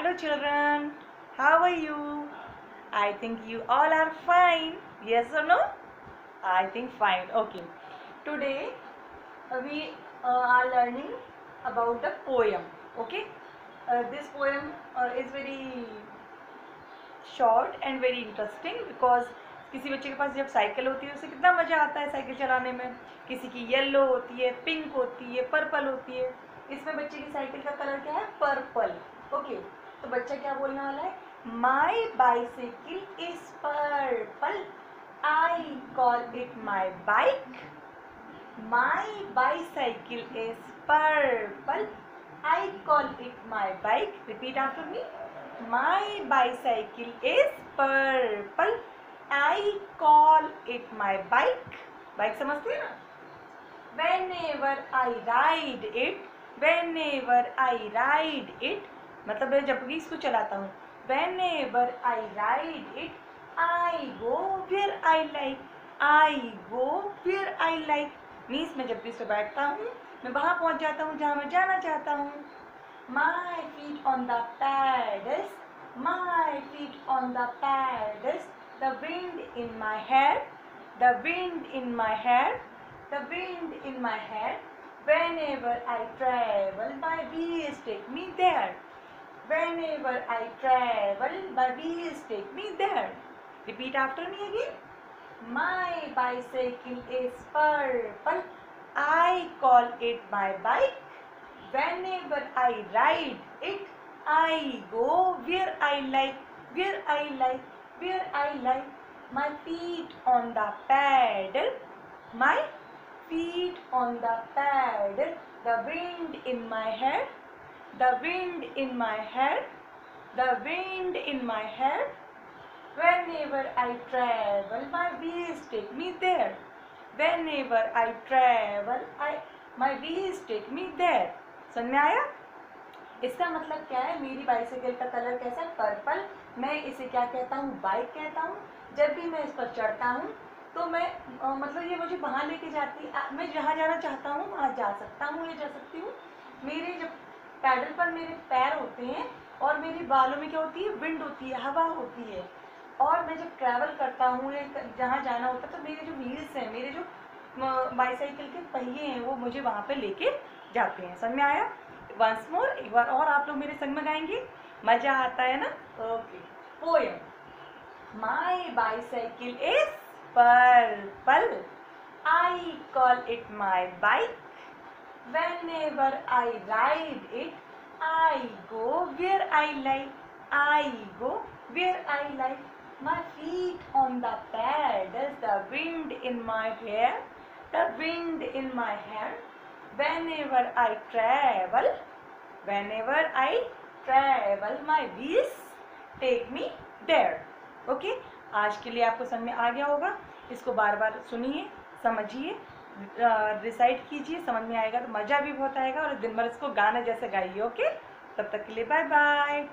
Hello children, how are you? I think you all are fine. Yes or no? I think fine. Okay. Today uh, we uh, are learning about the poem. Okay. Uh, this poem uh, is very short and very interesting because किसी बच्चे के पास जब cycle होती है उसे कितना मज़ा आता है साइकिल चलाने में किसी की येलो होती है पिंक होती है पर्पल होती है इसमें बच्चे की साइकिल का कलर क्या है पर्पल ओके तो बच्चा क्या बोलने वाला है? My bicycle is purple I call it my bike my bicycle is purple I call it my bike repeat after me my bicycle is purple I call it my bike bike समझते हैं ना? I ride it whenever I ride it मतलब मैं जब भी इसको चलाता हूँ whenever I ride it I go where I like I go where I like means मैं जब भी इस बैठता हूँ, मैं वहाँ पहुँच जाता हूँ जहाँ मैं जाना चाहता हूँ। My feet on the pedals my feet on the pedals the wind in my head the wind in my head the wind in my head whenever I travel, my wheels take me there. Whenever I travel my wheels take me there. Repeat after me again. My bicycle is purple. I call it my bike. Whenever I ride it I go where I like where I like where I like. My feet on the pedal my feet on the paddle, the wind in my head, the wind in my head, the wind in my head. Whenever I travel, my wheels take me there. Whenever I travel, I my wheels take me there. समझ में आया? इसका मतलब क्या है? मेरी bicycle का colour कैसा? है पर्पल मैं इसे क्या कहता हूँ? बाइक कहता हूँ। जब भी मैं इस पर चढ़ता हूँ तो मैं आ, मतलब ये मुझे वहाँ लेके जाती आ, मैं जहाँ जाना चाहता हूँ वहाँ जा सकता हूँ या जा सकती हूँ। मेरे जब पैडल पर मेरे पैर होते हैं और मेरे बालों में क्या होती है? विंड होती है, हवा होती है। और मैं जब ट्रैवल करता हूँ या जहाँ जाना होता है तो मेरे जो व्हील्स हैं, मेरे जो बाईसाइकिल के पहिए हैं, वो मुझे वहाँ पे लेके जाते हैं। समझ में आया? वंस मोर एक बार और आप लोग मेरे संग में गाएँगे मज़ा आता है ना? Okay poem my bicycle is purple. I call it my bike. Whenever I ride it, I go where I like. I go where I like. My feet on the pedals, the wind in my hair, the wind in my hair. Whenever I travel, whenever I travel, my wheels take me there. Okay. आज के लिए आपको समझ में आ गया होगा इसको बार बार सुनिए समझिए रिसाइट कीजिए, समझ में आएगा तो मज़ा भी बहुत आएगा और दिन भर इसको गाना जैसे गाइए ओके तब तक के लिए बाय बाय